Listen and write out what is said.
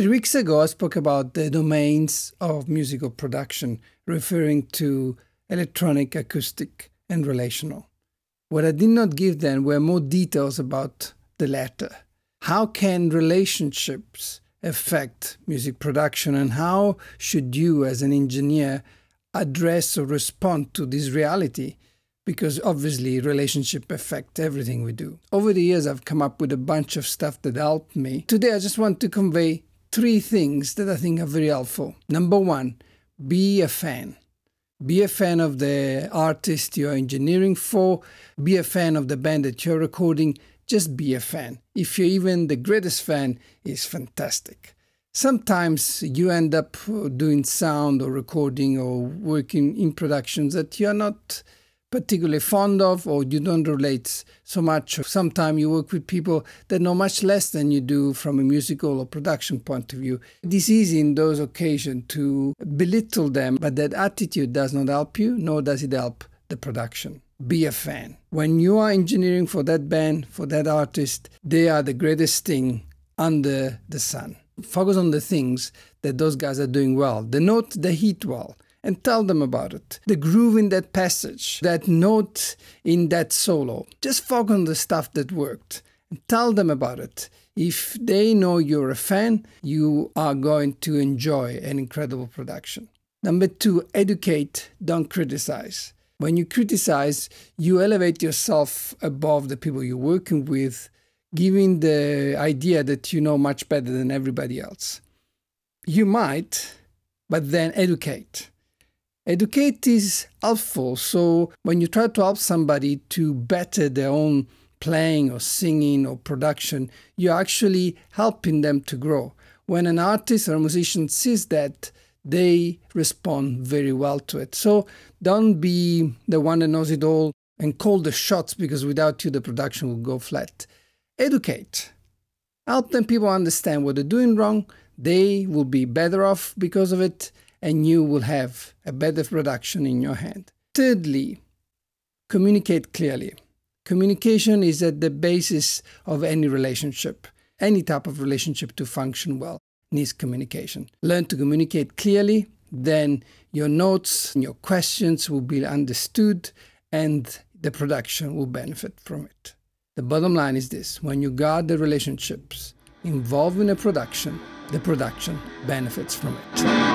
Three weeks ago, I spoke about the domains of musical production, referring to electronic, acoustic, and relational. What I did not give then were more details about the latter. How can relationships affect music production, and how should you, as an engineer, address or respond to this reality? Because obviously, relationship affect everything we do. Over the years, I've come up with a bunch of stuff that helped me. Today, I just want to convey three things that I think are very helpful. Number one, be a fan. Be a fan of the artist you're engineering for. Be a fan of the band that you're recording. Just be a fan. If you're even the greatest fan, is fantastic. Sometimes you end up doing sound or recording or working in productions that you're not particularly fond of or you don't relate so much. Sometimes you work with people that know much less than you do from a musical or production point of view. It is easy in those occasions to belittle them, but that attitude does not help you, nor does it help the production. Be a fan. When you are engineering for that band, for that artist, they are the greatest thing under the sun. Focus on the things that those guys are doing well. The note they hit well and tell them about it. The groove in that passage, that note in that solo. Just focus on the stuff that worked and tell them about it. If they know you're a fan, you are going to enjoy an incredible production. Number two, educate, don't criticize. When you criticize, you elevate yourself above the people you're working with, giving the idea that you know much better than everybody else. You might, but then educate. Educate is helpful. So when you try to help somebody to better their own playing or singing or production, you're actually helping them to grow. When an artist or a musician sees that, they respond very well to it. So don't be the one that knows it all and call the shots because without you, the production will go flat. Educate. Help them people understand what they're doing wrong. They will be better off because of it and you will have a better production in your hand. Thirdly, communicate clearly. Communication is at the basis of any relationship. Any type of relationship to function well needs communication. Learn to communicate clearly, then your notes and your questions will be understood and the production will benefit from it. The bottom line is this when you guard the relationships involved in a production, the production benefits from it.